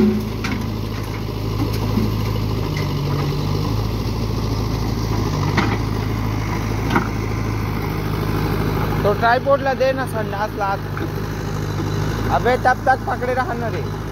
तो ट्रायपोर्टला दे ना संडासला. अबे तब तक पकडे राहणार आहे.